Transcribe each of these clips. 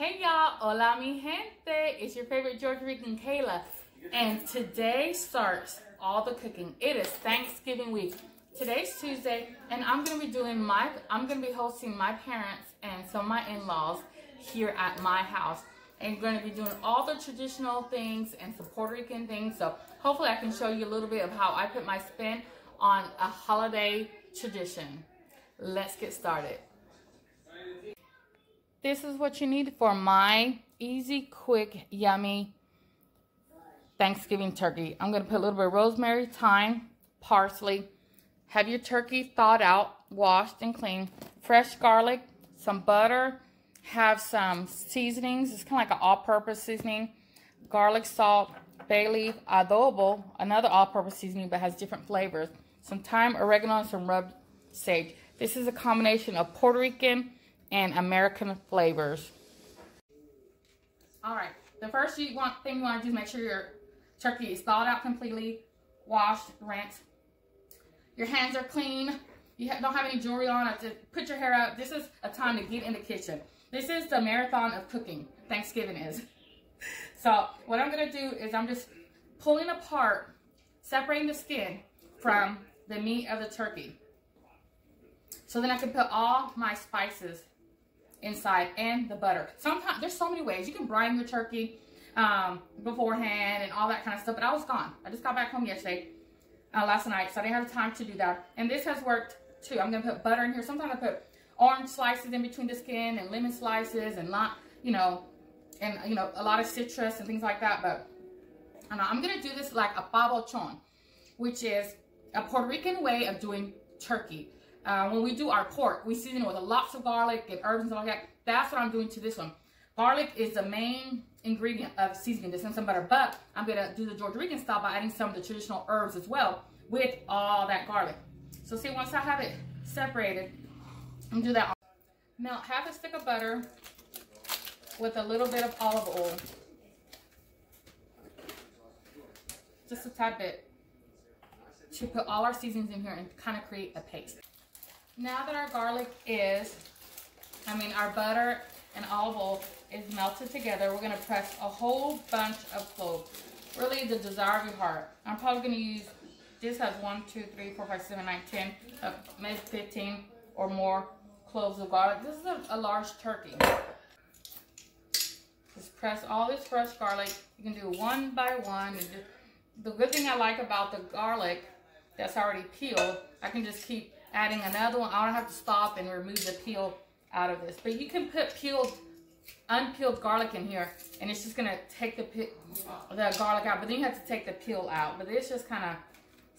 Hey y'all, hola mi gente. It's your favorite Georgia Rican Keila. And today starts all the cooking. It is Thanksgiving week. Today's Tuesday and I'm gonna be doing my, I'm gonna be hosting my parents and some of my in-laws here at my house. And gonna be doing all the traditional things and some Puerto Rican things. So hopefully I can show you a little bit of how I put my spin on a holiday tradition. Let's get started. This is what you need for my easy, quick, yummy Thanksgiving turkey. I'm going to put a little bit of rosemary, thyme, parsley. Have your turkey thawed out, washed and clean. Fresh garlic, some butter. Have some seasonings. It's kind of like an all-purpose seasoning. Garlic, salt, bay leaf, adobo, another all-purpose seasoning but has different flavors. Some thyme, oregano, and some rubbed sage. This is a combination of Puerto Rican and American flavors. All right, the first you want, thing you want to do is make sure your turkey is thawed out completely, washed, rinsed. Your hands are clean. You don't have any jewelry on. Uh, to put your hair out. This is a time to get in the kitchen. This is the marathon of cooking. Thanksgiving is. So what I'm going to do is I'm just pulling apart, separating the skin from the meat of the turkey. So then I can put all my spices inside and the butter. Sometimes there's so many ways. You can brine your turkey um, beforehand and all that kind of stuff. But I was gone. I just got back home yesterday, uh, last night, so I didn't have time to do that. And this has worked too. I'm gonna put butter in here. Sometimes I put orange slices in between the skin and lemon slices and not, you know, and you know a lot of citrus and things like that. But I'm gonna do this like a pavochon, which is a Puerto Rican way of doing turkey. Uh, when we do our pork, we season it with a lots of garlic and herbs and stuff like that. That's what I'm doing to this one. Garlic is the main ingredient of seasoning this and some butter, but I'm gonna do the Georgia Rican style by adding some of the traditional herbs as well with all that garlic. So see, once I have it separated, I'm do that. Melt half a stick of butter with a little bit of olive oil. Just a tad bit to put all our seasonings in here and kind of create a paste. Now that our garlic is, I mean our butter and olive oil is melted together, we're gonna press a whole bunch of cloves. Really the desire of your heart. I'm probably gonna use, this has one, two, three, four, five, seven, nine, ten, uh, maybe 15 or more cloves of garlic. This is a, a large turkey. Just press all this fresh garlic. You can do one by one. The good thing I like about the garlic that's already peeled, I can just keep adding another one. I don't have to stop and remove the peel out of this. But you can put peeled, unpeeled garlic in here and it's just gonna take the, the garlic out. But then you have to take the peel out. But this just kind of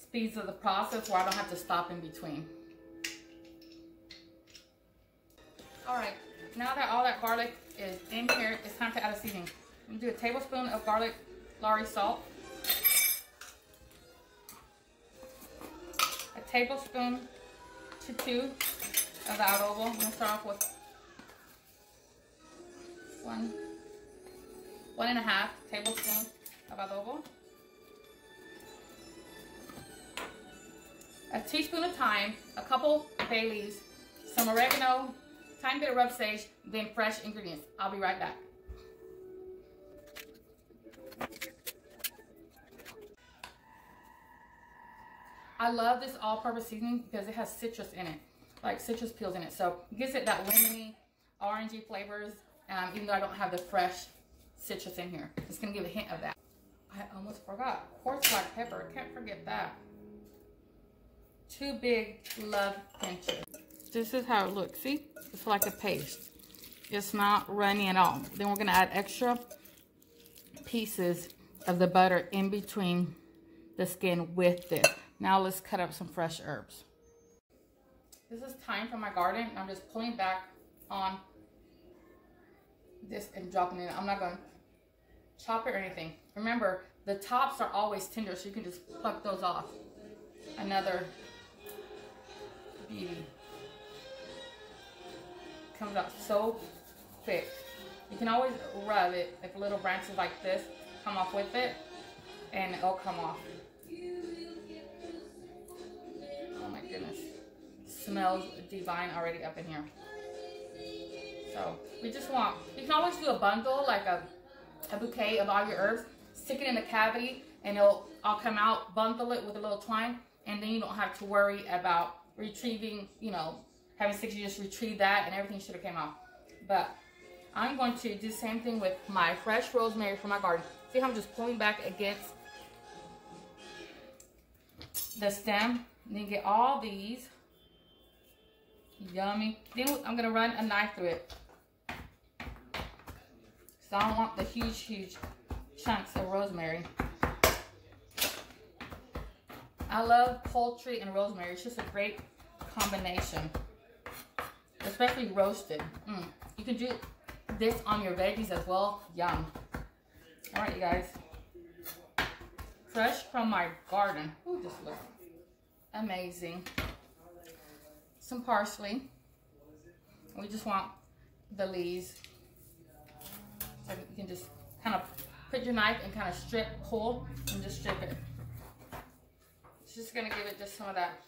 speeds up the process where I don't have to stop in between. All right, now that all that garlic is in here, it's time to add a seasoning. I'm gonna do a tablespoon of garlic Lawry salt. A tablespoon to two of the adobo. I'm gonna start off with one, one and a half tablespoons of adobo. A teaspoon of thyme, a couple bay leaves, some oregano, tiny bit of rub sage, then fresh ingredients. I'll be right back. I love this all-purpose seasoning because it has citrus in it, like citrus peels in it. So it gives it that lemony, orangey flavors, um, even though I don't have the fresh citrus in here. It's going to give a hint of that. I almost forgot. Coarse black pepper. Can't forget that. Two big love pinches. This is how it looks. See? It's like a paste. It's not runny at all. Then we're going to add extra pieces of the butter in between the skin with this. Now let's cut up some fresh herbs. This is thyme from my garden. I'm just pulling back on this and dropping it. I'm not going to chop it or anything. Remember, the tops are always tender, so you can just pluck those off. Another beauty. Comes out so thick. You can always rub it if little branches like this come off with it, and it'll come off. Smells divine already up in here. So we just want, you can always do a bundle, like a, a bouquet of all your herbs, stick it in the cavity and it'll all come out, bundle it with a little twine, and then you don't have to worry about retrieving, you know, having six, you just retrieve that and everything should have came out. But I'm going to do the same thing with my fresh rosemary from my garden. See how I'm just pulling back against the stem. And then get all these. Yummy. Then I'm to run a knife through it. So I don't want the huge, huge chunks of rosemary. I love poultry and rosemary. It's just a great combination. Especially roasted. Mm. You can do this on your veggies as well. Yum. All right, you guys. Fresh from my garden. Ooh, this looks amazing. Some parsley. We just want the leaves. So you can just kind of put your knife and kind of strip, pull, and just strip it. It's just gonna give it just some of that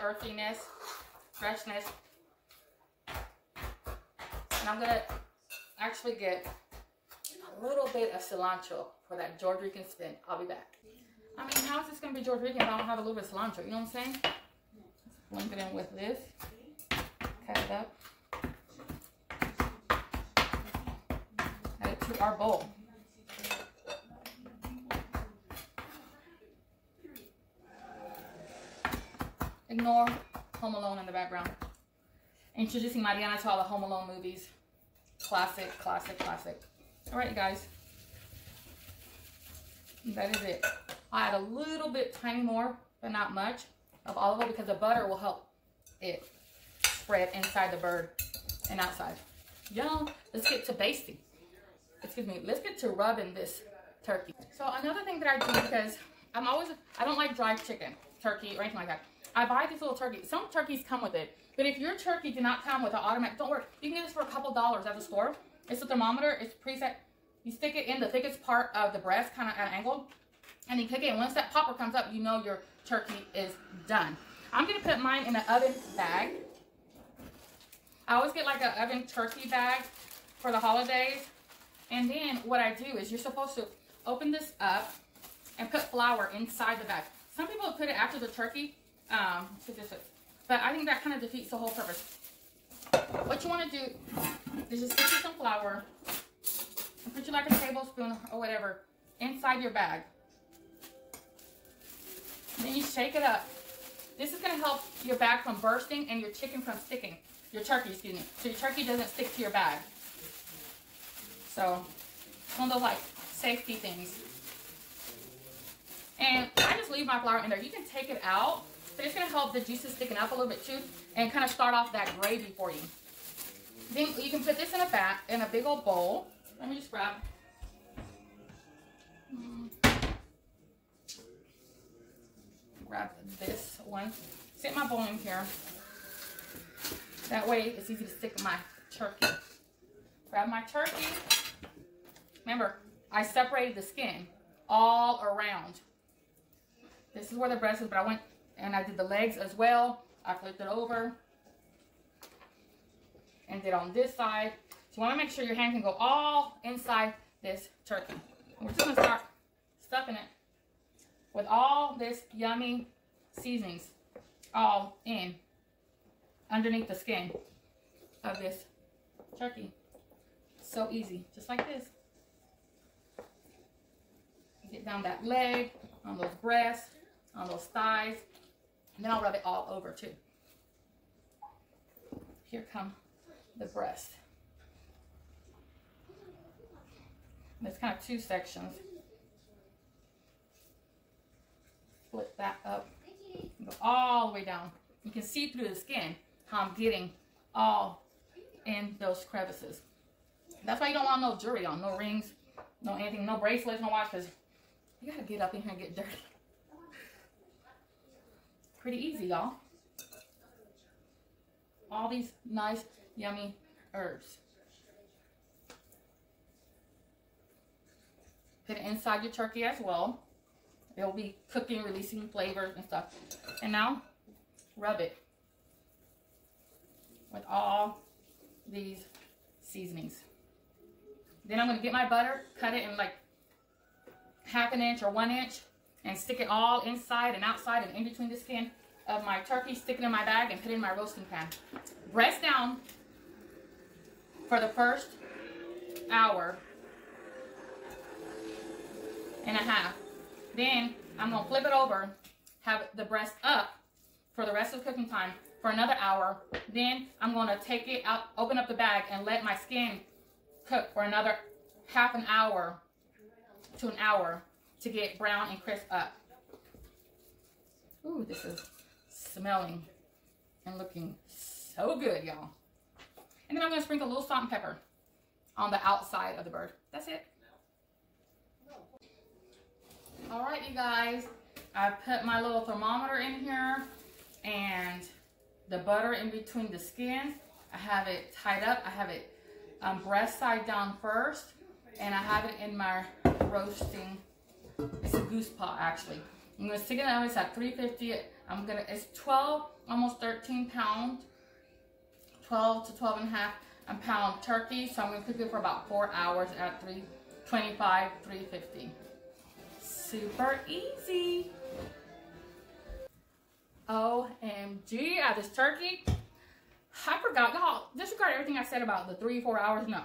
earthiness, freshness. And I'm gonna actually get a little bit of cilantro for that George Rican spin. I'll be back. I mean, how is this gonna be George Rican if I don't have a little bit of cilantro? You know what I'm saying? Blend it in with this. Cut it up. Add it to our bowl. Ignore Home Alone in the background. Introducing Mariana to all the Home Alone movies. Classic, classic, classic. All right, guys. That is it. I add a little bit tiny more, but not much, of olive oil because the butter will help it spread inside the bird and outside. Y'all, let's get to basting. Excuse me, let's get to rubbing this turkey. So another thing that I do because I'm always, I don't like dry chicken, turkey, or anything like that. I buy these little turkeys. Some turkeys come with it. But if your turkey did not come with an automatic, don't worry. You can get this for a couple dollars at the store. It's a thermometer. It's preset. You stick it in the thickest part of the breast, kind of at an angle. And you click it. And once that popper comes up, you know your turkey is done. I'm to put mine in an oven bag. I always get like an oven turkey bag for the holidays. And then what I do is you're supposed to open this up and put flour inside the bag. Some people put it after the turkey um, but I think that kind of defeats the whole purpose. What you want to do is just get you some flour and put you like a tablespoon or whatever inside your bag. Then you shake it up. This is going to help your bag from bursting and your chicken from sticking. Your turkey, excuse me. So your turkey doesn't stick to your bag. So, one of those like safety things. And I just leave my flour in there. You can take it out so it's going to help the juices thicken up a little bit too and kind of start off that gravy for you. Then you can put this in a bat, in a big old bowl. Let me just grab. Hmm. Grab this one. Set my bowl in here. That way it's easy to stick my turkey. Grab my turkey. Remember, I separated the skin all around. This is where the breast is, but I went and I did the legs as well. I flipped it over and did on this side. So you want to make sure your hand can go all inside this turkey. We're just going to start stuffing it with all this yummy seasonings all in underneath the skin of this turkey. So easy, just like this. Get down that leg, on those breasts, on those thighs, and then I'll rub it all over too. Here come the breast. There's kind of two sections. Split that up. Go all the way down. You can see through the skin how I'm getting all in those crevices. That's why you don't want no jewelry on, no rings, no anything, no bracelets, no watch, because you got to get up in here and get dirty. Pretty easy, y'all. All these nice, yummy herbs. Put it inside your turkey as well. It'll be cooking, releasing flavors and stuff. And now, rub it with all these seasonings. Then I'm gonna get my butter, cut it in like half an inch or one inch, and stick it all inside and outside and in between the skin of my turkey, stick it in my bag and put it in my roasting pan. Breast down for the first hour and a half. Then I'm gonna flip it over, have the breast up for the rest of cooking time for another hour. Then I'm gonna take it out, open up the bag and let my skin cook for another half an hour to an hour to get brown and crisp up. Ooh, this is smelling and looking so good, y'all. And then I'm gonna sprinkle a little salt and pepper on the outside of the bird. That's it. All right, you guys, I put my little thermometer in here and the butter in between the skin. I have it tied up. I have it um, breast side down first and I have it in my roasting. It's a goose pot actually. I'm gonna stick it out. It's at 350. I'm gonna. It's 12, almost 13 pounds. 12 to 12 and a half a pound turkey. So I'm gonna cook it for about four hours at 325, 350. Super easy. OMG, at this turkey. I forgot, y'all, disregard everything I said about the three, four hours. No.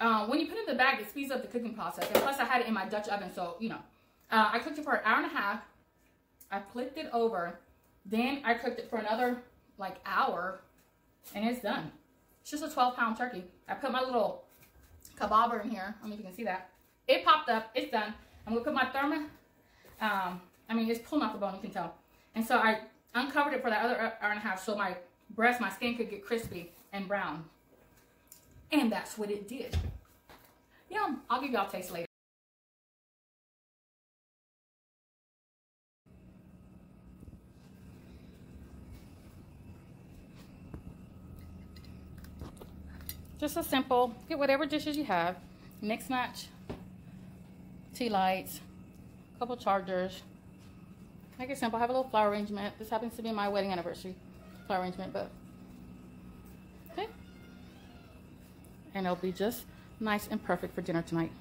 Um, when you put it in the bag, it speeds up the cooking process. And plus, I had it in my Dutch oven, so, you know. Uh, I cooked it for an hour and a half. I flipped it over. Then I cooked it for another, like, hour. And it's done. It's just a 12-pound turkey. I put my little kebabber in here. I don't know if you can see that. It popped up. It's done. I'm to put my thermos. Um, I mean, it's pulling off the bone. You can tell. And so I uncovered it for that other hour and a half so my breast, my skin could get crispy and brown. And that's what it did. Yum. I'll give y'all a taste later. Just a simple, get whatever dishes you have, mix match, lights, a couple chargers. Make it simple, have a little flower arrangement. This happens to be my wedding anniversary flower arrangement, but okay. And it'll be just nice and perfect for dinner tonight.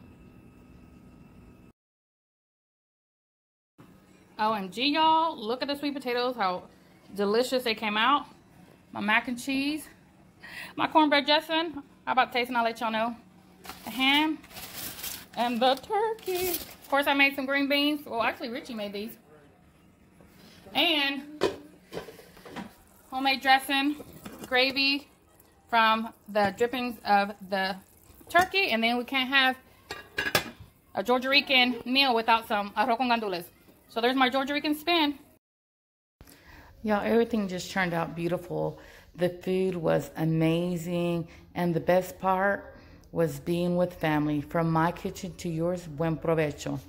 OMG, y'all. Look at the sweet potatoes, how delicious they came out. My mac and cheese. My cornbread dressing. How about tasting? I'll let y'all know. The ham and the turkey. Of course, I made some green beans. Well, actually, Richie made these. And homemade dressing, gravy from the drippings of the turkey. And then we can't have a Georgia Rican meal without some arroz con gandules. So there's my Georgia Rican spin. Y'all, everything just turned out beautiful. The food was amazing. And the best part was being with family. From my kitchen to yours, buen provecho.